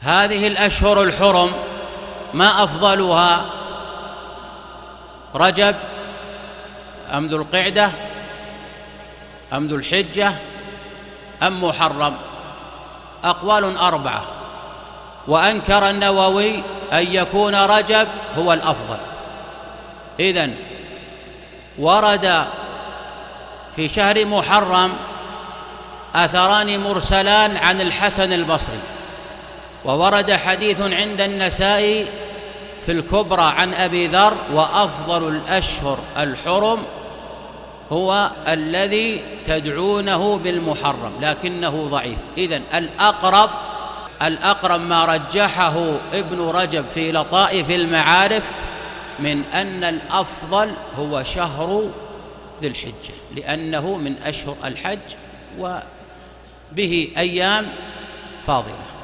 هذه الأشهر الحرم ما أفضلها؟ رجب أم ذو القعدة أم ذو الحجة أم محرم؟ أقوال أربعة. وأنكر النووي أن يكون رجب هو الأفضل. إذن ورد في شهر محرم أثران مرسلان عن الحسن البصري. وورد حديث عند النسائي في الكبرى عن أبي ذر وأفضل الأشهر الحرم هو الذي تدعونه بالمحرم لكنه ضعيف. إذن الأقرب الأقرب ما رجحه ابن رجب في لطائف المعارف من أن الأفضل هو شهر ذي الحجة لأنه من أشهر الحج وبه أيام فاضلة.